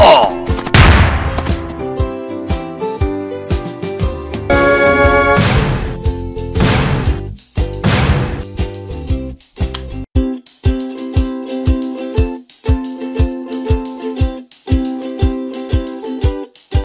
哦。